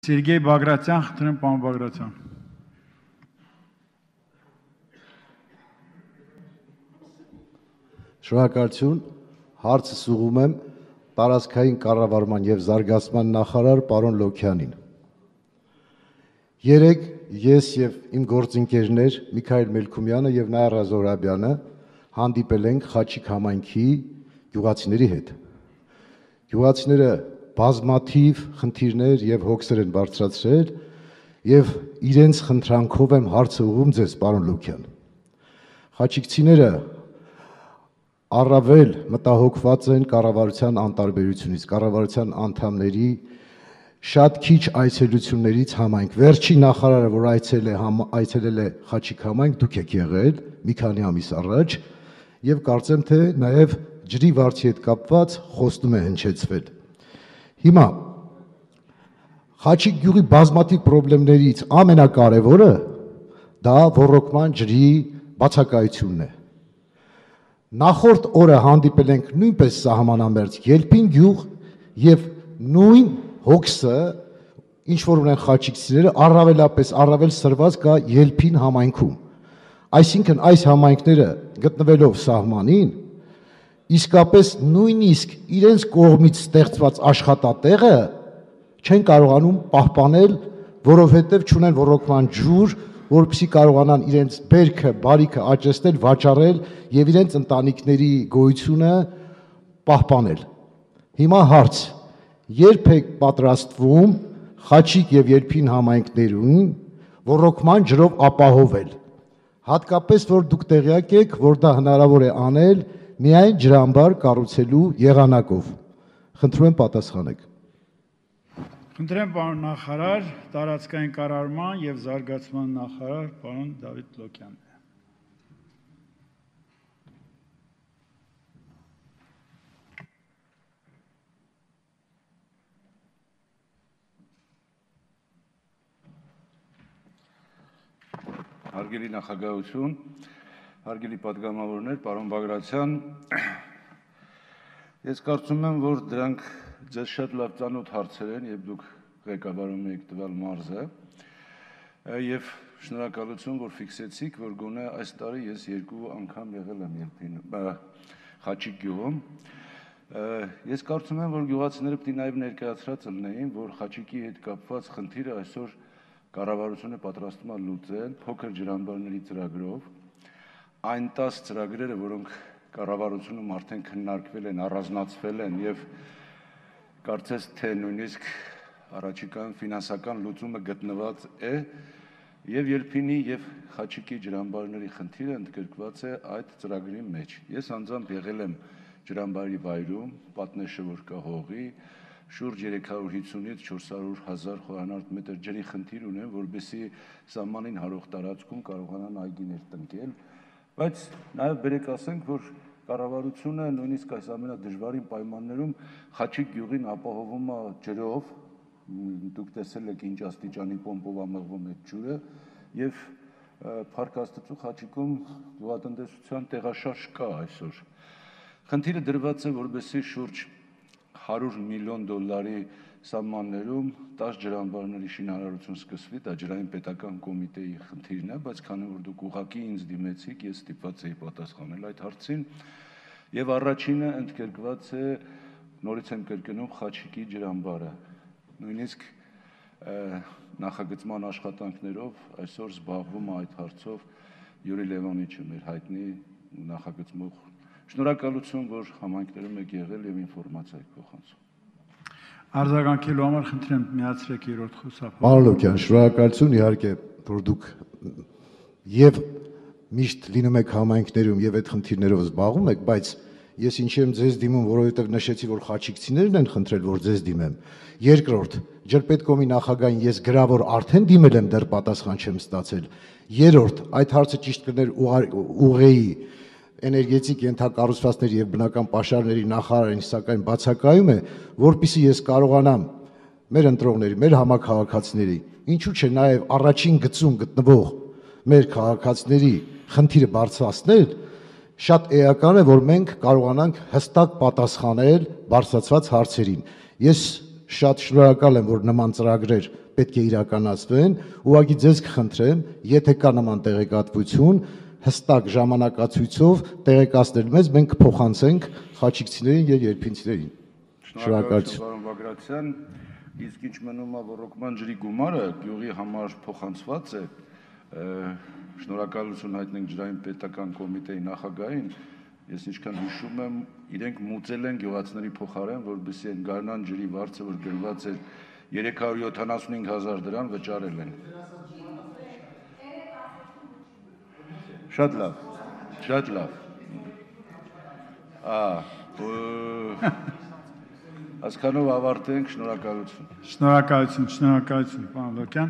Սերգեյ Բագրատյան, խնդրեմ պարոն Բագրատյան։ Շնորհակալություն։ Հարցը սուղում եմ տարածքային կառավարման եւ զարգացման նախարար պարոն Լոքյանին։ Երեք ես եւ իմ գործընկերներ Միքայել Մելքումյանը եւ Նայրա Զորաբյանը հանդիպել ենք Խաչիկ համայնքի գյուղացիների հետ։ Գյուղացիները բազմաթիվ խնդիրներ եւ հոգսեր են բարձրացրել եւ իրենց խնդրանքով եմ հարցը ուղում ձեզ, պարոն Լոքյան։ Խաչիկցիները առավել մտահոգված են կառավարության անտարբերությունից, կառավարության անդամների շատ քիչ այցելություններից համայնք։ Վերջի նախարարը, որ այցել է համ, այցելել է Խաչիկ համայնք, դուք եք եղել մի քանի ամիս առաջ, եւ կարծեմ թե նաեւ ջրի վարձի հետ կապված խոստում է հնչեցվել։ Հիմա Խաչիկ գյուղի բազմաթիվ խնդիրներից ամենակարևորը դա ռոռոկման ջրի բացակայությունն է Նախորդ օրը հանդիպել ենք նույնպես սահմանամերձ Ելփին գյուղ եւ նույն հոգսը ինչ որ ունեն խաչիկցիները առավելապես առավել սրված կա Ելփին համայնքում։ Այսինքն այս համայնքները գտնվելով սահմանին իսկապես նույնիսկ իրենց կողմից ստեղծված աշխատատեղը չեն կարողանում պահպանել, որովհետև չունեն ռոռոկման ջուր, որպեսի կարողանան իրենց բերքը, բարիքը աճեցնել, վաճառել եւ իրենց ընտանիքների գոյությունը պահպանել։ Հիմա հարց. երբ եք պատրաստվում Խաչիկ եւ Երփին համայնքներուն ռոռոկման ջրով ապահովել։ Հատկապես որ դուք տեղյակ եք, որ դա հնարավոր է անել միայն ջրամբար կառուցելու եղանակով։ Խնդրում եմ պատասխանեք։ Խնդրեմ պարոն նախարար, տարածքային կառավարման եւ զարգացման նախարար պարոն Դավիթ Լոկյանն։ Հարգելի նախագահություն, հարգելի падգամավորներ, պարոն Բագրատյան, ես կարծում եմ, որ դրանք ձեզ շատ լավ ծանոթ հարցեր են, երբ դուք ղեկավարում եք տվյալ մարզը, եւ շնորհակալություն, որ ֆիքսեցիք, որ գոնե այս տարի ես երկու անգամ եղել եմ Երփին, Խաչիկ գյուղում, Ես կարծում եմ, որ գյուղացիները պետք է նաև ներկայացրած լինեին, որ Խաչիկի հետ կապված խնդիրը այսօր կառավարությունը պատրաստում է լուծել փոքր ջրամբարների ծրագրով, այն 10 ծրագրերը որոնք կառավարությունում արդեն քննարկվել են, առանձնացվել են եւ կարծես թե նույնիսկ առաջիկայում ֆինանսական լուծումը գտնված է եւ Երփինի եւ Խաչիկի ջրամբարների խնդիրը ընդգրկված է այդ ծրագրի մեջ։ Ես անձամբ եղել եմ ջրամբարի վայրում, պատնեշը որ կա հողի, շուրջ 350-ից 400 հազար խորանարդ մետր ջրի խնդիր ունեն, որբեսի սահմանին հարող տարածքում կարողանան այգիներ տնկել, բայց նաև բերեք ասենք, որ կառավարությունը նույնիսկ այս ամենադժվարին պայմաններում Խաչիկ գյուղին ապահովում է ջրով, դուք տեսել եք ինչ աստիճանի պոմպով ամղվում է ջուրը եւ Փարք Աստծո Խաչիկում գյուղատնտեսության տեղաշարժ կա այսօր։ Խնդիրը դրված է որբեսի շուրջ 100 միլիոն դոլարի սահմաններում 10 ջրամբարների շինարարություն սկսվի, դա ջրային պետական կոմիտեի խնդիրն է, բայց քանի որ դուք ուղակի ինձ դիմեցիք, ես ստիպված էի պատասխանել այդ հարցին, եւ առաջինը ընդգրկված է նորից եմ կրկնում Խաչիկի ջրամբարը։ Նույնիսկ նախագծման աշխատանքներով այսօր զբաղվում է այդ հարցով Յուրի Լևոնիչը մեր հայտնի նախագծմող Շնորհակալություն, որ համայնքներում եք եղել եւ ինֆորմացիա եք փոխանցում։ Արձագանքելու համար խնդրեմ միացրեք երրորդ խոսափողը։ Պարոն Լոկյան, շնորհակալություն իհարկե, որ դուք եւ միշտ լինում եք համայնքներում եւ այդ խնդիրներով զբաղվում եք, բայց ես ինչի եմ ձեզ դիմում, որովհետեւ նշեցի, որ խաչիկցիներն են խնդրել, որ ձեզ դիմեմ։ Երկրորդ, ջրպետկոմի նախագահին ես գրավոր արդեն դիմել եմ, դեռ պատասխան չեմ ստացել։ Երրորդ, այդ հարցը ճիշտ կներ ուղեի էներգետիկ ենթակառուցվածքների եւ բնական պաշարների նախարարին սակայն բացակայում է, որpիսի ես կարողանամ մեր ընտրողների, մեր համակարգացիների, ինչու՞ չէ նաեւ առաջին գծում գտնվող մեր քաղաքացիների խնդիրը բարձրացնել, շատ էական է, որ մենք կարողանանք հստակ պատասխանել բարձրացված հարցերին։ Ես Շատ շնորհակալ եմ, որ նման ծրագրեր պետք է իրականացվեն։ Ուղղակի ձեզ կխնդրեմ, եթե կա նման տեղեկատվություն, հստակ ժամանակացույցով տեղեկացնել մեզ, մենք կփոխանցենք խաչիկցիներին եւ երփինցիներին։ Շնորհակալություն։ Պարոն Բագրատյան, իսկ ինչ մնում է ռոռոկման ջրի գումարը գյուղի համար փոխանցված է։ Շնորհակալություն հայտնենք ջրային պետական կոմիտեի նախագահին։ Ես ինչքան հիշում եմ, իրենք մուծել են գյուղացիների փոխարեն, որովհետեւ այն գարնան ջրի վարձը, որ գրված էր 375000 դրամ վճարել են։ Շատ լավ։ Շատ լավ։ Ա, ը, Այսքանով ավարտենք, շնորհակալություն։ Շնորհակալություն, շնորհակալություն, պարոն Լոկյան։